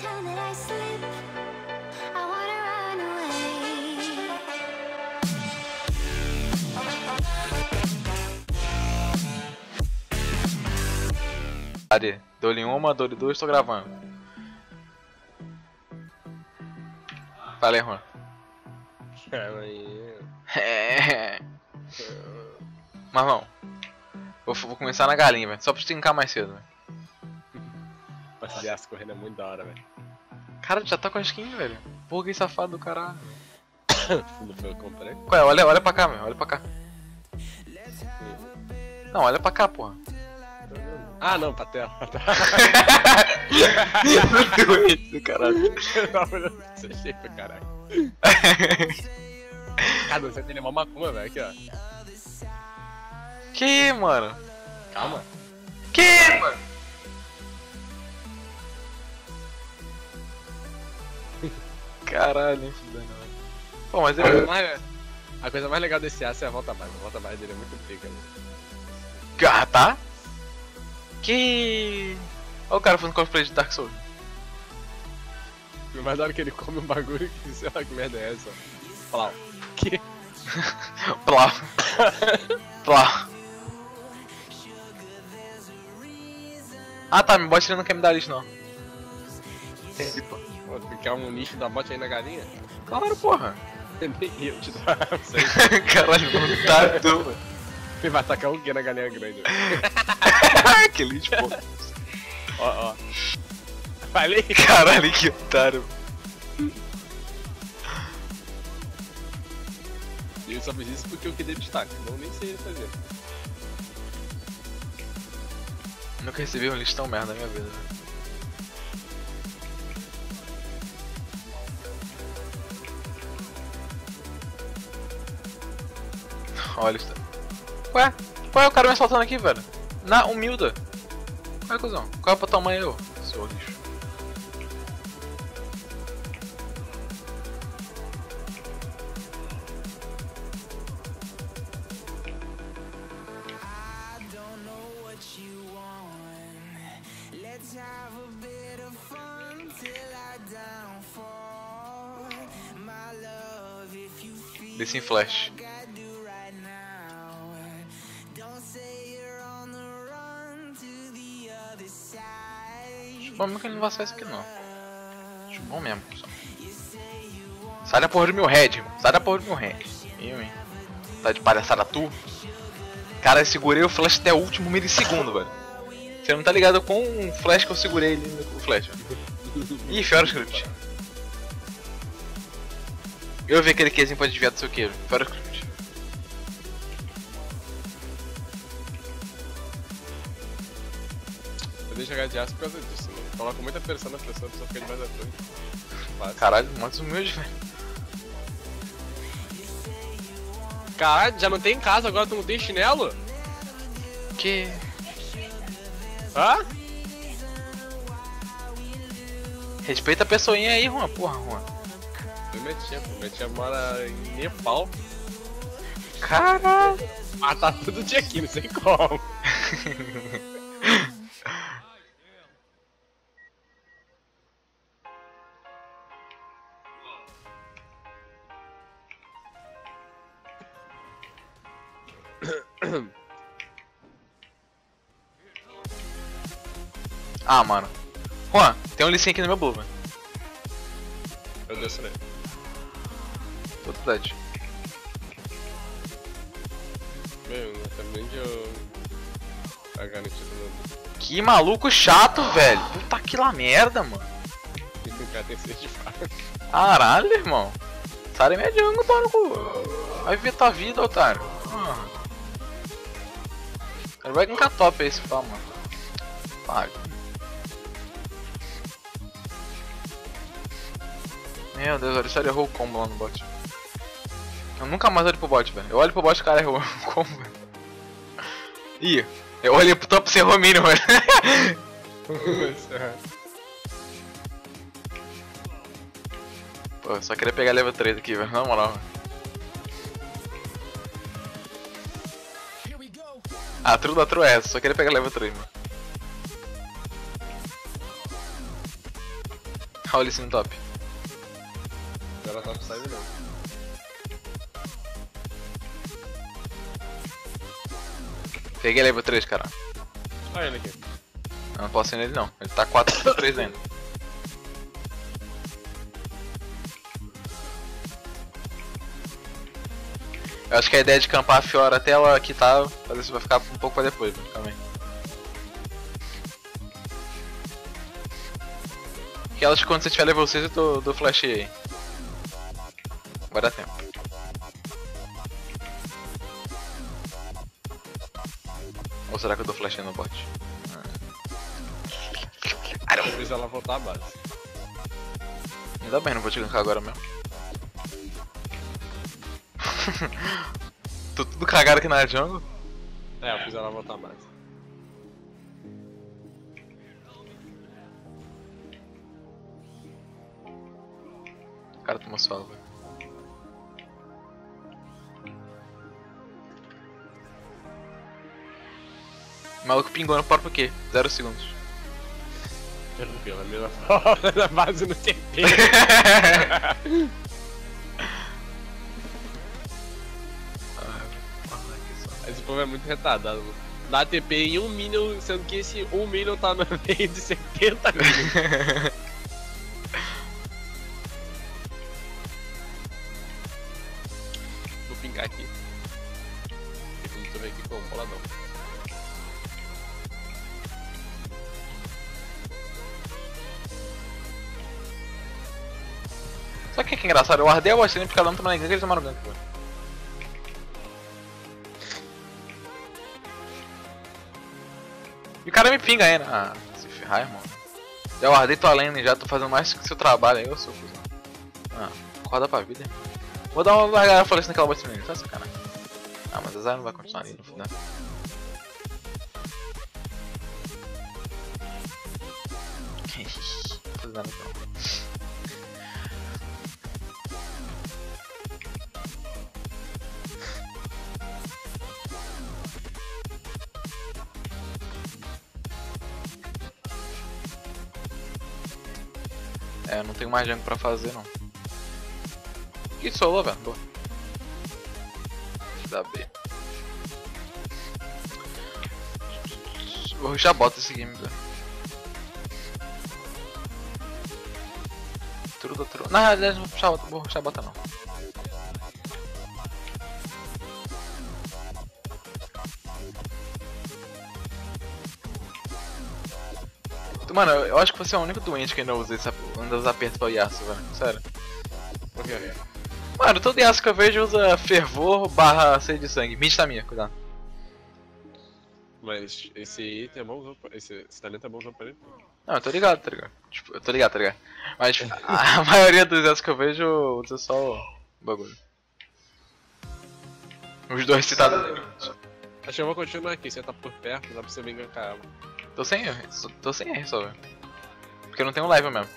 time that I slip, I wanna run away. Cadê? Dou-lhe uma, dou-lhe duas, tô gravando. Fala aí, Juan. É. Mas não. Vou, vou começar na galinha, velho. Só pra estincar mais cedo, velho. Mas de aço correndo é muito da hora, velho. Cara, já tá com a skin, velho. Porra, que safado do caralho. Não foi eu que comprei. Qual é? Olha, olha pra cá, meu. Olha pra cá. Não, olha pra cá, porra. Ah, não, pra tela. Muito isso, caralho. Você pra caralho. Cara, você tem uma macumba, velho. Aqui, ó. Que, mano? Calma. Que, mano? Caralho, fudendo, velho. Pô, mas A coisa, eu. mais, a coisa mais legal desse aço é a volta mais. A volta mais dele é muito pica, né? Ah, tá? Que. Olha o cara fazendo cosplay de Dark Souls. Mas na hora que ele come um bagulho que sei lá que merda é essa. Fala, que? Plá. Plá. Ah tá, me bote ele não quer me dar lixo não. Entendi, pô. Tu quer um lixo da bote aí na galinha? Claro, porra. Nem eu te dou. Não sei. Caralho, tá doido. Ele vai atacar o que na galinha grande? que lixo, pô. Ó, ó. Falei? Caralho, que otário. E eu só fiz isso porque eu queria destaque, não nem sei fazer. Nunca recebi um lixo tão merda na minha vida. velho. Olha isso. Ué, qual é o cara me assaltando aqui, velho? Na humilda. Qual é, cuzão? Qual é tua mãe eu? Seu lixo. Let's have a Bom, mesmo que ele não vai acessar isso aqui não. Acho bom mesmo, cuzão. Sai da porra do meu head, irmão. Sai da porra do meu head. Eu, hein. Tá de palhaçada tu? Cara, eu segurei o flash até o último milissegundo, velho. Você não tá ligado com o flash que eu segurei ali no flash, velho. Ih, fora o script. Eu vi aquele quezinho pra desviar do seu queijo. Fora o script. Eu deixo jogar de aço por causa disso. Coloca muita pressão na pessoa, a pessoa fica demais atrás. Fácil. Caralho, muito humilde, velho. Caralho, já não tem em casa agora, tu não tem chinelo? Que. Hã? Respeita a pessoinha aí, Juan. Porra, Juan. Eu minha tia, pô. Minha tia mora em Nepal. Caralho. Ah, tá todo dia aqui, não sei como. Ah, mano. Juan, tem um licinho aqui no meu blue, velho. Eu desço nele. Todo dead. Meu, também de eu. A do Que maluco chato, velho. Puta que lá merda, mano. O cara tem sede de fato. Caralho, irmão. Sai da minha jungle, pau no cu. Vai viver tua vida, otário. Ah. Cara, vai gankar top aí, se pá, mano. Paga. Meu Deus, olha, só ele errou o combo lá no bot. Eu nunca mais olho pro bot, velho. Eu olho pro bot e o cara errou o combo, velho. Ih, eu olhei pro top você errou mínimo, velho. Pô, só queria pegar level 3 aqui, velho. Na moral. Ah, true da true é essa, só queria pegar level 3, mano. Olha ele no top. Ela tá side não. Peguei level 3, cara. Olha ele aqui. Eu não posso ir nele não. Ele tá 4 por 3 ainda. Eu acho que a ideia é de campar a Fiora até ela quitar, fazer isso vai ficar um pouco pra depois, também. Que elas quando você tiver level 6 eu dou, dou flash aí. Vai dar tempo. Ou será que eu dou flash no bot? Eu fiz ela voltar à base. Ainda bem, não vou te gankar agora mesmo. Tô tudo cagado aqui na jungle. É, eu fiz ela voltar base. O cara tomou solo, velho. O maluco pingou no próprio quê? Zero segundos. Vi ela mesma fora da base no TP. povo é muito retardado, mano. Dá TP em 1 minion, sendo que esse 1 minion tá no meio de 70 minions. Vou pingar aqui. Depois eu ver aqui como, boladão. Só que que é engraçado, eu ardei a Watchlane porque ela não tomando gank, eles tomaram gank, velho. Cara me pinga ainda. Ah, se ferrar, irmão. Já guardei tua lane, já tô fazendo mais que seu trabalho aí, eu sou cuzão. Ah, acorda pra vida. Vou dar uma largada florescendo naquela bot nele, tá sacanagem. Ah, mas a Zaya não vai continuar ali no final. Não faz nada não. Mais jungle pra fazer não. Que solo, velho. Boa. Dá B. Vou rushar bota esse game, velho. Truda, truda. Na realidade, não vou puxar vou bota não. Mano, eu acho que você é o único doente que ainda usa esse ainda usa aperto pra Yasuo, velho. Sério. Por quê? Mano, todo Yasuo que eu vejo usa fervor barra sede de sangue. Tá minha, cuidado. Mas esse item é bom usar pra... esse, esse talento é bom usar pra ele? Não, eu tô ligado, tá ligado? Tipo, eu tô ligado, tá ligado? Mas a, a maioria dos Yasuo que eu vejo usa só o bagulho. Os dois citados. Acho que eu vou continuar aqui, você tá por perto, dá pra você gankar ela. Tô sem tô sem R só, velho. Porque eu não tenho level mesmo.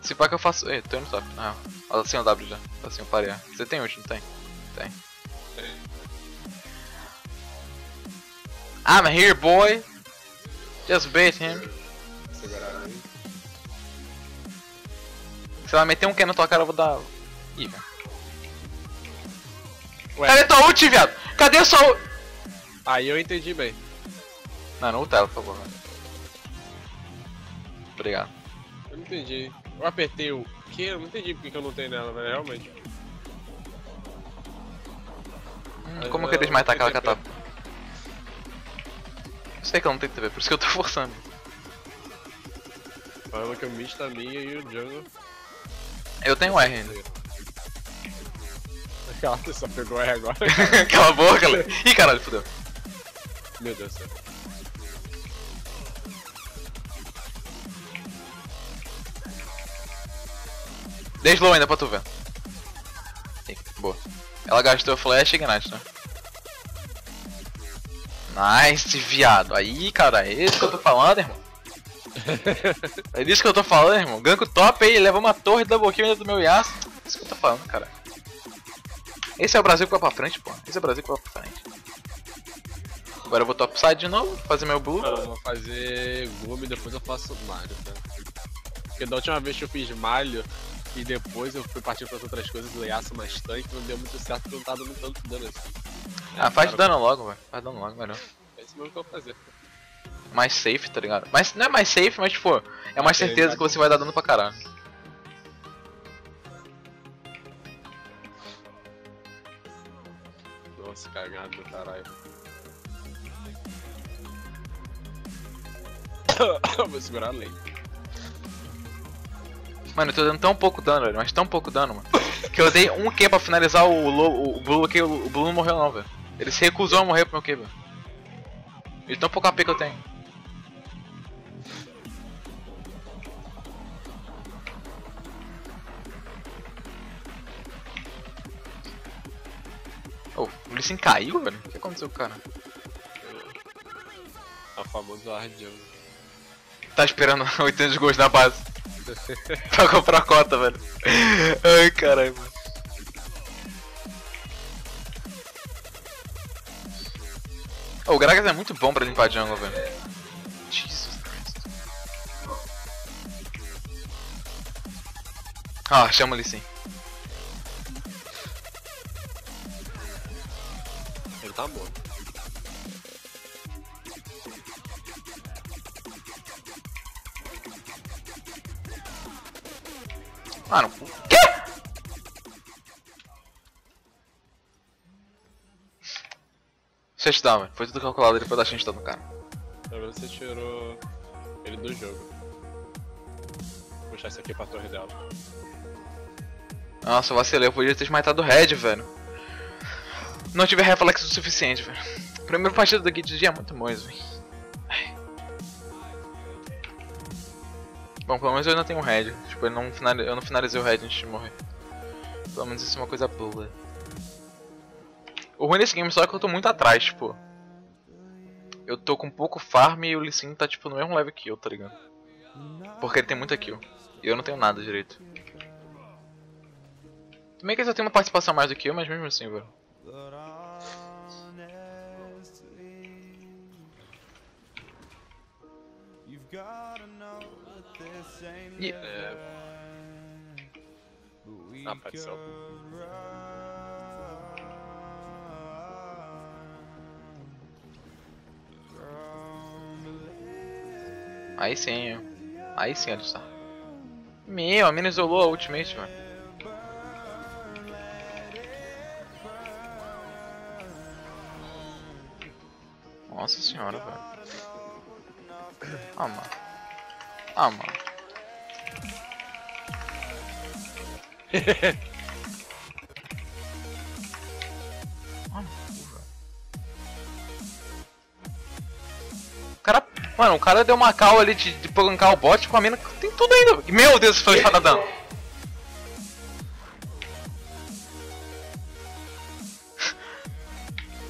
Se pá que eu faço. Ei, tô indo top. Ó, tá sem o W já. Tá sem o parear. Você tem ult, não tem? Tem. I'm here, boy. Just bait him. Se ela meter um Q na tua cara, eu vou dar. Ih, velho. Cadê tua ult, viado? Cadê sua ult? aí eu entendi bem. Não, não ela, por favor. Obrigado. Eu não entendi. Eu apertei o Q, eu não entendi porque que eu não tenho nela, velho, realmente. Hum, como eu queria desmaitar aquela catapa? Eu sei que eu não tenho TV, por isso que eu tô forçando. Falando que o mid tá minha e o jungle. Eu tenho R ainda. Você só pegou R agora. Cala a boca, Lê. Ih, caralho, fodeu. Meu Deus do céu. Dei slow ainda pra tu ver. Boa. Ela gastou flash e ignite, né? Nice, viado. Aí, cara, é isso que eu tô falando, irmão. É disso que eu tô falando, irmão. Gank top aí, leva uma torre double kill ainda do meu Yasuo. É isso que eu tô falando, cara. Esse é o Brasil que vai pra frente, pô. Esse é o Brasil que vai pra frente. Agora eu vou topside de novo, fazer meu blue. Eu vou fazer Gume e depois eu faço Mario, tá? Porque da última vez que eu fiz Mario e depois eu fui partir para outras coisas, leaço mais tanque, não deu muito certo porque não tá dando tanto dano assim. Ah, faz Cara, dano logo, velho. Faz dano logo, melhor. É isso mesmo que eu vou fazer. Mais safe, tá ligado? Mas não é mais safe, mas tipo, é mais Ok, certeza que você vai dar dano pra caralho. Nossa, cagado do caralho. vou segurar a lei. Mano, eu tô dando tão pouco dano, velho, mas tão pouco dano, mano. Que eu dei um Q pra finalizar o, lo- o Blue, que o, Blue não morreu não, velho. Ele se recusou a morrer pro meu Q, velho. E tão pouco AP que eu tenho. Oh, o Lee Sin caiu, velho? O que aconteceu com o cara? A famosa Ardian. Tá esperando 800 gols na base pra comprar cota, velho. Ai, caralho, mano. Oh, o Gragas é muito bom pra limpar jungle, velho. Jesus Christ. Ah, chama ele sim. Ele tá morto. Mano, o quê? Sexto down, velho. Foi tudo calculado, ele foi dar chance no cara. Menos você tirou ele do jogo. Vou puxar isso aqui pra torre dela. Nossa, eu vacilei, eu podia ter matado o Red, velho. Não tive reflexo o suficiente, velho. Primeiro partido do Git é muito mois, velho. Bom, pelo menos eu ainda tenho o Red. Tipo, eu não, eu não finalizei o Red antes de morrer. Pelo menos isso é uma coisa boa. O ruim desse game só é que eu tô muito atrás, tipo. Eu tô com pouco farm e o Lee Sin tá tipo no mesmo level que eu, tá ligado? Porque ele tem muita kill. E eu não tenho nada direito. Também que eles já tem uma participação mais do que eu, mas mesmo assim, velho. You've gotta E- É, Ah, belief. Aí sim, aí sim, Alistar. Meu, a mina isolou a ultimate, mano. Nossa senhora, velho. Ah, mano. Ah, mano. O cara, mano, o cara deu uma call ali de, de gankar o bot com a mina que tem tudo ainda. Meu Deus, foi espada dano.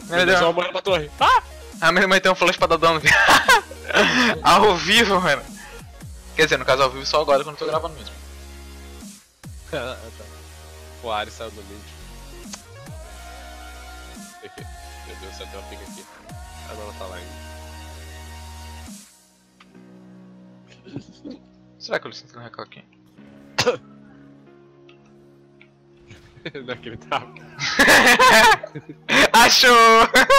Meu Deus. morreu pra torre. Ah! A minha irmã tem um flash pra dar dano. ao vivo, mano. Quer dizer, no caso ao vivo só agora quando eu tô gravando mesmo. Ah, tá. O Ari saiu do. Aqui. Meu Deus, só tem uma pica aqui. Agora tá lá ainda. Será que eu sinto no recall aqui? Daquele tava. Achou!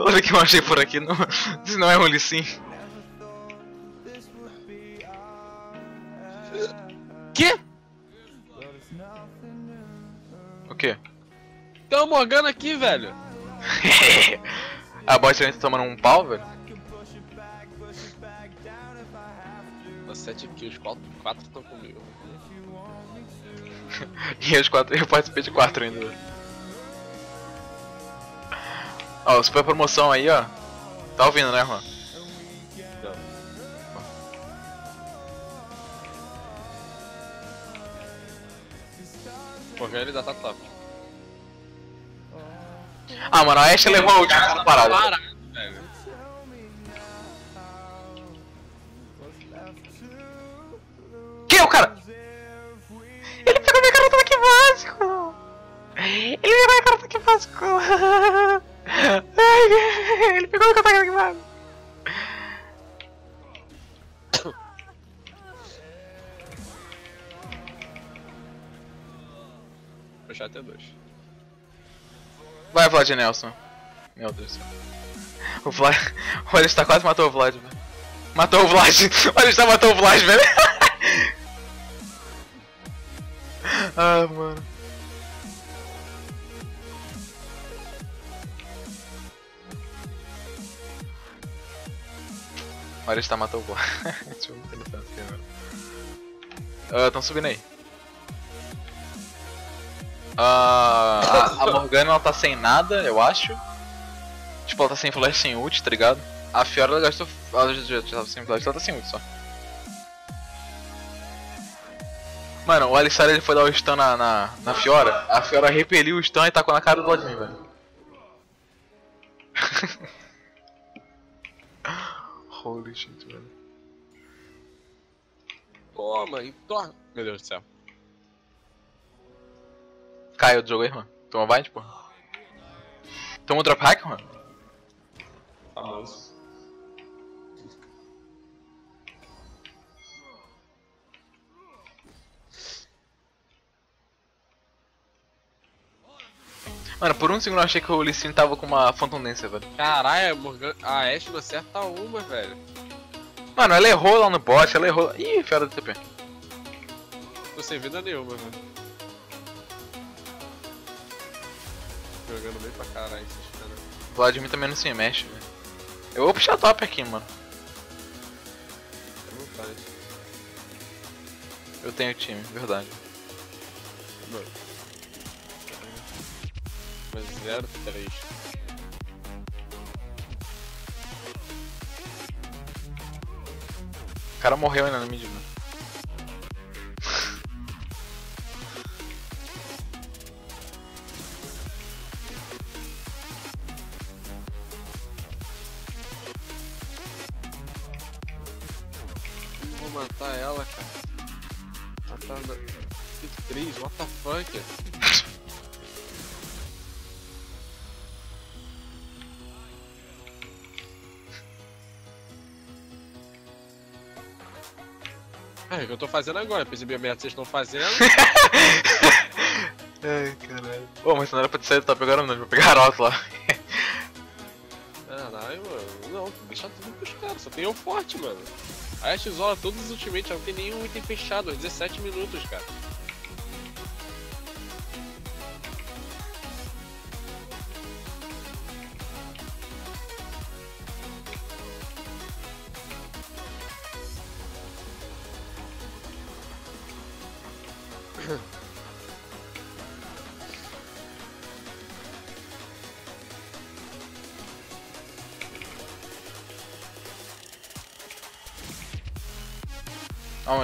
Olha o que eu achei por aqui, não, isso não é um Lee Que? O quê? Tem uma Morgana aqui, velho. A lane tá tomando um pau, velho? Dá 7 kills, 4 estão comigo. E os quatro, eu participei de quatro ainda. velho. Ó, super promoção aí, ó. Tá ouvindo, né, Juan? Não. Morgana ainda tá top. Ah, mano, a Ashe levou a última parada. Parado, velho. Que o cara? Ele pegou minha carta aqui básico! Ele pegou minha carta aqui com. Ai, Ele pegou o que eu tava queimado. Fechar até dois. Vai, Vlad Nelson. Meu Deus do céu. O Vlad. O Alistar quase matou o Vlad, velho. Matou o Vlad. O Alistar matou o Vlad, velho. ah, mano. O Alistar matou o Vlad. Deixa eu ver agora. Ah, subindo aí. Ah, a, a Morgana ela tá sem nada, eu acho. Tipo, ela tá sem flash, sem ult, tá ligado? A Fiora ela gastou. Ela já, já tava sem flash, ela tá sem ult só. Mano, o Alistar ele foi dar o stun na, na, na Fiora, a Fiora repeliu o stun e tacou na cara do Vladimir, velho. Shit, velho. Toma, e torna. Meu Deus do céu. Caiu do jogo aí, mano. Toma bind, porra. Toma drop hack, mano. Famoso. Mano, por um segundo eu achei que o Lee Sin tava com uma Phantom Dancer, velho. Caralho, a Morgan... a Ashe não acerta uma, velho. Mano, ela errou lá no bot, ela errou. Ih, fiada do TP. Tô sem vida nenhuma, velho. Jogando bem pra caralho esses caras. Vladimir também não se mexe, velho. Eu vou puxar top aqui, mano. Fica à vontade. Eu tenho time, verdade. Mano. Mas 0, O cara morreu ainda mano. Como vou matar ela, cara? Matar na... Que 3, what the fuck? É o que eu tô fazendo agora, percebi a merda que vocês estão fazendo. Ai, caralho. Pô, mas não era pra te sair do top agora não, pra pegar alto lá. Caralho, mano. Não, deixa tudo pros caras, só tem eu forte, mano. A Ashe isola todos os ultimates, não tem nenhum item fechado, 17 minutos, cara.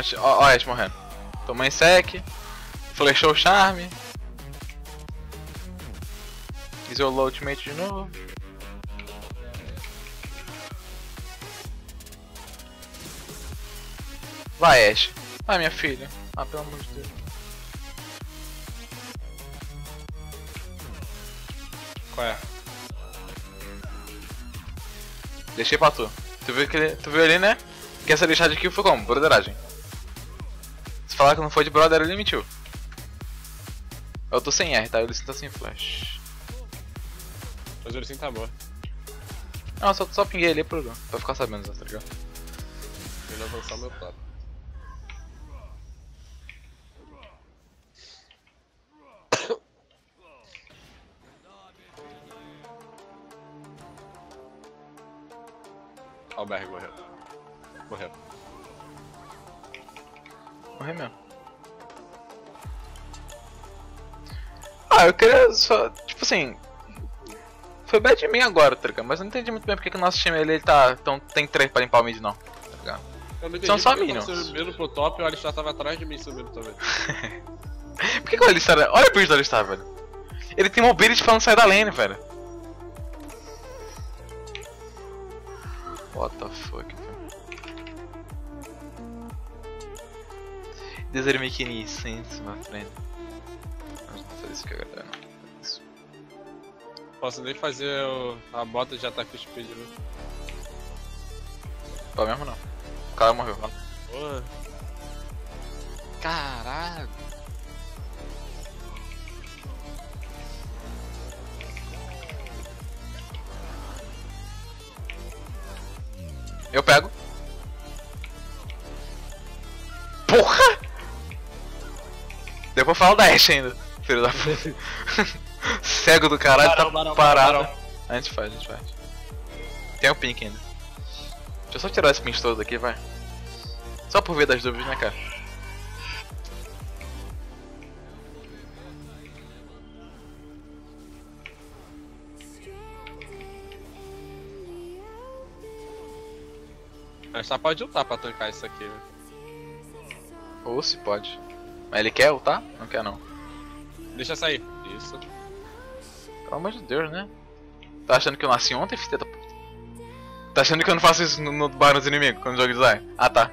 Mas- ó, ó, Ash morrendo. Tomou sec. Flechou o charme. Isolou o ultimate de novo. Vai, Ash. Vai, minha filha. Ah, pelo amor de Deus. Qual é? Deixei pra tu. Tu viu, que tu viu ali, né? Que essa de kill foi como? Broderagem. Se falar que não foi de brother, ele mentiu. Eu tô sem R, tá? Ele tá sem flash. Mas o Ursinho tá morto. Não, só, só pinguei ali pro, pra ficar sabendo, tá ligado? Ele avançar meu top. Ó, o Berg morreu. Morreu. Morri mesmo. Ah, eu queria só. Tipo assim. Foi bad de mim agora, tá ligado? Mas eu não entendi muito bem porque que o nosso time ele, ele tá. Então tem três pra limpar o mid não. Tá ligado? Eu não entendi São só eu minions. subindo pro top e o Alistar tava atrás de mim subindo também. Por que, que o Alistar. Olha o build do Alistar, velho. Ele tem mobility pra não sair da lane, velho. What the fuck, velho. Doesn't make any sense, my friend. Vou fazer isso aqui agora, não. Posso nem fazer o- a bota de ataque speed, né? Pô, mesmo não. O cara morreu. Porra. Caralho. Eu pego. Porra! Depois fala da Ashe ainda, filho da puta. Cego do caralho, Barão, tá barão, parado. barão. A gente faz, a gente faz. Tem o pink ainda. Deixa eu só tirar esse pink todo daqui, vai. Só por ver das dúvidas, né, cara? Mas só pode lutar pra tancar isso aqui, né? Ou se pode. Mas ele quer ultar? Não quer não. Deixa sair. Isso. Pelo amor de Deus, né? Tá achando que eu nasci ontem, filha da puta? Tá achando que eu não faço isso no, no bar dos inimigos quando jogo design? Ah tá.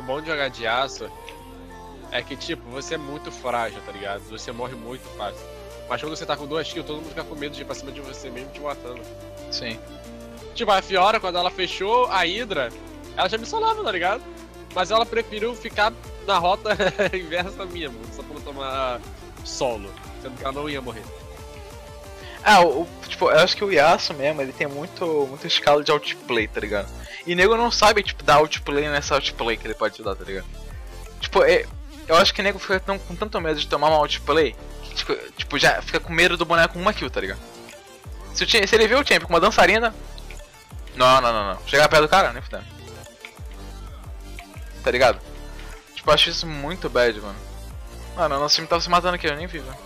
O bom de jogar de aço é que, tipo, você é muito frágil, tá ligado? Você morre muito fácil. Mas quando você tá com duas kills, todo mundo fica com medo de ir pra cima de você mesmo te matando. Sim. Tipo, a Fiora, quando ela fechou a Hydra, ela já me solava, tá ligado? Mas ela preferiu ficar na rota inversa minha, mano, só pra não tomar solo. Sendo que ela não ia morrer. Ah, o, tipo, eu acho que o Yasuo mesmo, ele tem muito, muita escala de outplay, tá ligado? E nego não sabe, tipo, dar outplay nessa outplay que ele pode te dar, tá ligado? Tipo, é, eu acho que nego fica tão, com tanto medo de tomar uma outplay, que tipo, tipo, já fica com medo do boneco com uma kill, tá ligado? Se, o se ele vê o champ com uma dançarina... Não, não, não, não. Chegar perto do cara, nem fudendo. Tá ligado? Tipo, eu acho isso muito bad, mano. Mano, nosso time tava se matando aqui, eu nem vi, velho.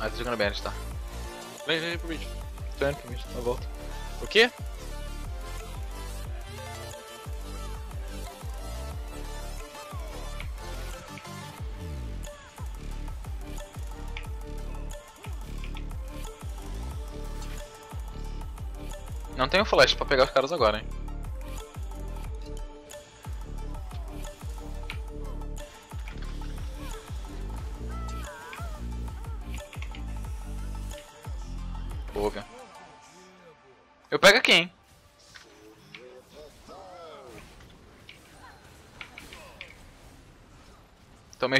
Ah, tá jogando bem, a gente tá. Vem, vem pro mid. Tô indo pro mid, eu volto. O quê? Não tenho flash pra pegar os caras agora, hein.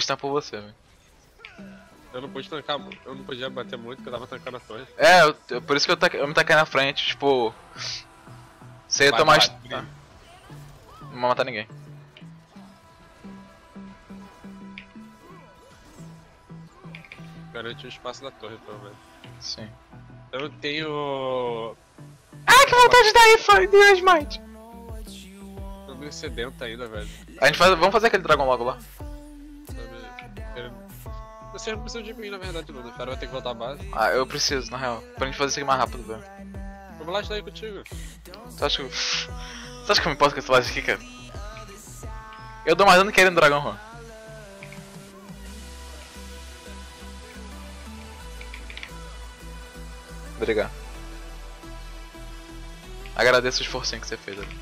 Stun por você, velho. Eu não pude tancar, eu não podia bater muito porque eu tava tancando a torre. É, eu- eu- por isso que eu, taque- eu me taquei na frente, tipo. Você ia Vai, tomar. vai, vai. Não vai matar ninguém. Garante o espaço da torre, pelo menos. Sim. Eu não tenho. Ah, que vontade daí, foi de Smite. Eu meio sedento ainda, velho. A gente faz. Vamos fazer aquele dragão logo lá. Eu- Vocês não precisam de mim, na verdade, não. O cara vai ter que voltar à base. Ah, eu preciso, na real. Pra gente fazer isso aqui mais rápido, velho. Vamos lá estar aí contigo. Você acha que. eu- Você acha que eu me importo com esse laje aqui, cara? Eu dou mais dano que ele no dragão, Juan. Obrigado. Agradeço o esforcinho que você fez ali.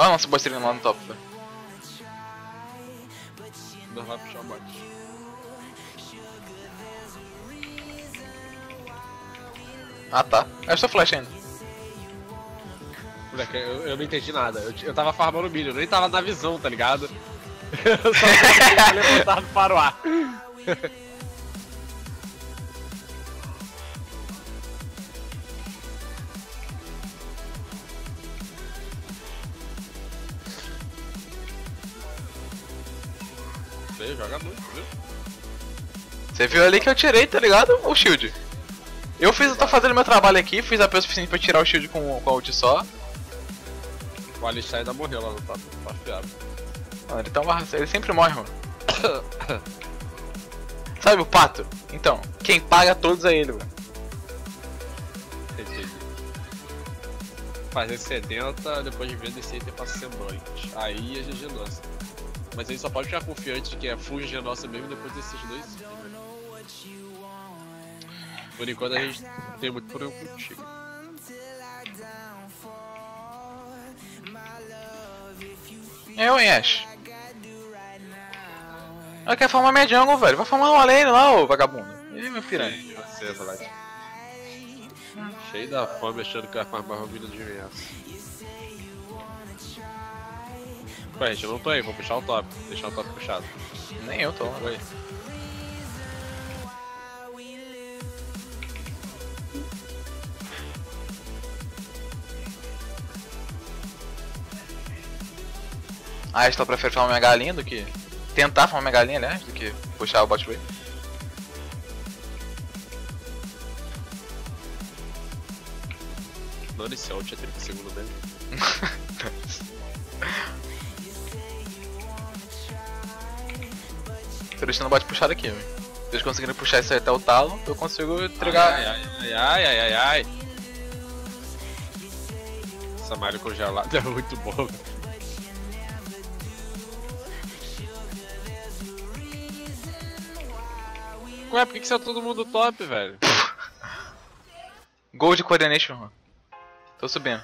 Olha a nossa bostrinha lá no top, velho. Nós vai puxar o bot. Ah tá. Eu estou flash ainda. Moleque, eu, eu não entendi nada. Eu, eu tava farmando milho, eu nem tava na visão, tá ligado? Eu só tava levantado para o ar. Você viu ali que eu tirei, tá ligado? O shield. Eu fiz, eu tô fazendo meu trabalho aqui, fiz a peça suficiente pra tirar o shield com, com a ult só. O Alistar ainda morreu lá no tá afiado. Mano, ele, tá uma, ele sempre morre, mano. Sabe o pato? Então, quem paga todos é ele. Entendi. Fazer sedenta, depois de ver descer e passa semblante. Aí a GG nossa. Mas ele só pode ficar confiante de que é full GG nossa mesmo depois desses dois? Por enquanto a gente tem muito problema contigo. Eu, hein, Ash? Ela quer formar minha jungle, velho. Vai formar uma lane lá, ô vagabundo. Ih, meu piranha. E você, Vlad? Cheio da fome achando que vai farmar mina de criança. Ué, gente, eu não tô aí, vou puxar o top. Deixar o top puxado. Nem eu tô. Oi. Ah, Ash, tu prefere formar minha galinha do que... Tentar formar minha galinha, aliás, do que puxar o bot lane. Mano, esse ult é 30 segundos dele. Tô deixando o bot puxado aqui, velho. Se eles conseguirem puxar isso aí até o talo, eu consigo entregar... Ai, ai, ai, ai, ai, ai, ai. Essa Mario congelada é muito boa. Ué, por que, que saiu todo mundo top, velho? Gol de coordination, mano. Tô subindo.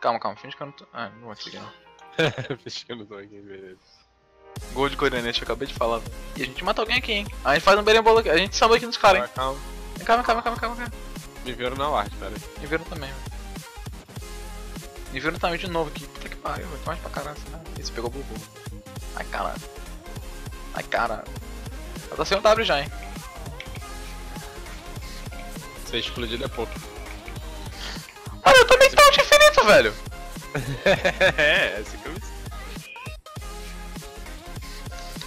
Calma, calma, finge que eu não tô... Ah, não vou te ligar não. Fechando tô aqui, beleza. Gol de coordination, eu acabei de falar. velho. E a gente mata alguém aqui, hein. A gente faz um berembolo aqui, a gente samba aqui nos caras, hein. Calma, Vem cá, vem cá, vem cá, vem cá, vem cá. me viram na ward, pera aí. Me viram também, velho. Me viram também de novo aqui. Puta que pariu, velho. Mais pra caralho. né? Esse pegou o bubu. Ai, caralho. Ai, caralho. Ela tá sem o W já, hein. Ser explodido é pouco. Olha, eu também tô de infinito, velho. é, esse que eu me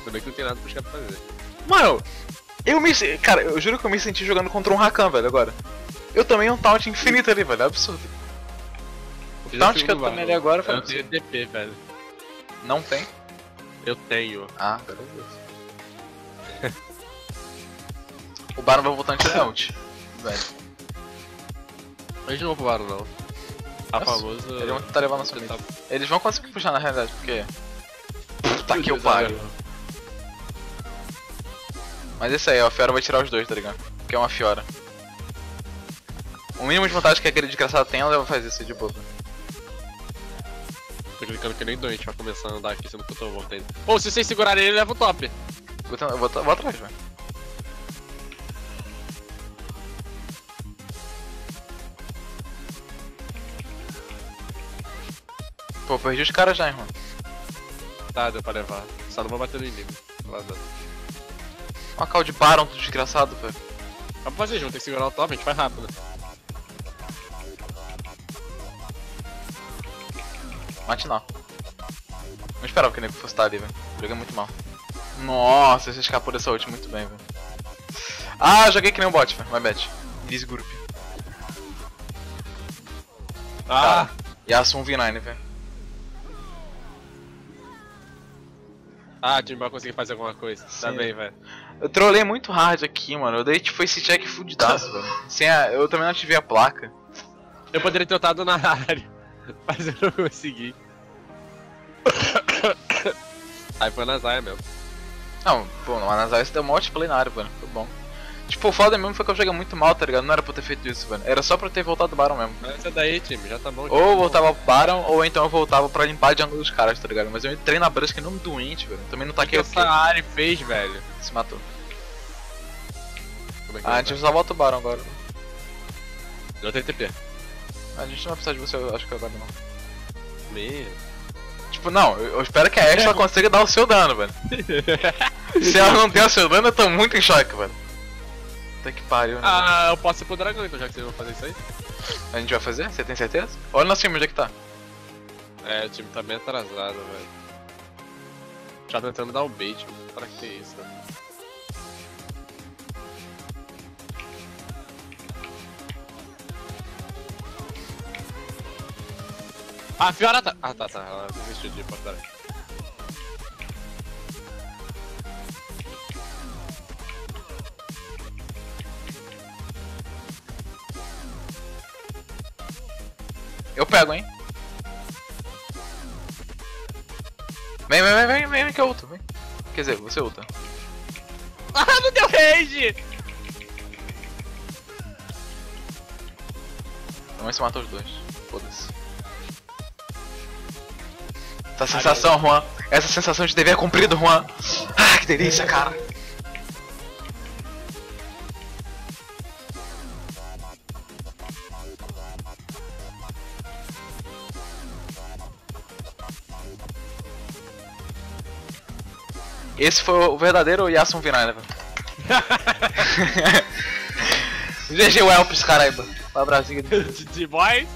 Também que não tem nada pros caras fazer. Mano, eu me. Cara, eu juro que eu me senti jogando contra um Rakan, velho, agora. Eu tomei um taunt infinito ali, velho. é Absurdo. O Eu taunt que eu tomei ali agora foi Eu tenho absurdo. DP, velho. Não tem? Eu tenho. Ah, beleza. o Baron vai voltar antes da ult. Velho. A gente não vai pro Baron, não. A famosa. Eles vão tentar levar nosso mid. Tá- Eles vão conseguir puxar na realidade, porque. Puta que eu Deus, pariu. velho. Mas isso aí, a Fiora vai tirar os dois, tá ligado? Porque é uma Fiora. O mínimo de vantagem que aquele desgraçado tem, ela vai fazer isso de boa. Tô clicando que nem doente, vai começar a andar aqui sendo que eu tô voltando. Ou se vocês segurarem ele, leva o top. Eu vou, vou atrás, velho. Pô, perdi os caras já, irmão. Tá, deu pra levar. Só não vou bater no inimigo. Vazando. Uma call de Baron, desgraçado, velho. Dá pra fazer junto, tem que segurar o top, a gente faz rápido. Mate não. Não esperava que o nego fosse estar ali, velho. Joguei muito mal. Nossa, você escapou dessa ult muito bem, velho. Ah, joguei que nem um bot, velho. My bad. This group. Ah! Yasuo 1v9, velho. Ah, time vai conseguir fazer alguma coisa. Tá Sim. bem, velho. Eu trolei muito hard aqui, mano. Eu dei tipo esse check fudidaço, velho. Sem a... Eu também não ativei a placa. Eu poderia ter lutado na área, mas eu não consegui. Aí foi na Zaya mesmo. Não, pô, no você deu na área, velho. Foi bom. Tipo, o foda mesmo foi que eu joguei muito mal, tá ligado? Não era pra eu ter feito isso, velho. Era só pra eu ter voltado do Baron mesmo. Mas essa daí, time, já tá bom. já Ou tá eu voltava pro Baron, ou então eu voltava pra limpar de ângulo dos caras, tá ligado? Mas eu entrei na Brusk que nem um doente, velho. Também não O que o essa quê? área fez, velho? Se matou. Como é que Ah, a é, gente velho? só volta o Baron agora. Eu tenho TP. A gente não vai precisar de você, eu acho que agora não. Me... Tipo, não, eu espero que a Ashe ela consiga dar o seu dano, velho. Se ela não der o seu dano, eu tô muito em choque, velho. Puta que pariu, né? Ah, eu posso ir pro dragão então, já que vocês vão fazer isso aí. A gente vai fazer? Você tem certeza? Olha nosso time, onde é que tá? É, o time tá bem atrasado, velho. Já tá tentando dar o bait, mano. Pra que isso, né? A Fiora tá. Ah, tá, tá. Ela desistiu de portar. Eu pego, hein? Vem, vem, vem, vem, vem, que eu ulto, vem. Quer dizer, você ulta. Ah, não deu rage! Vamos se matar os dois. Foda-se. Essa sensação, Juan. Essa sensação de dever cumprido, Juan. Ah, que delícia, cara. Esse foi o verdadeiro Yasun né? GG Welps, caramba. Pra Brasília. De boys?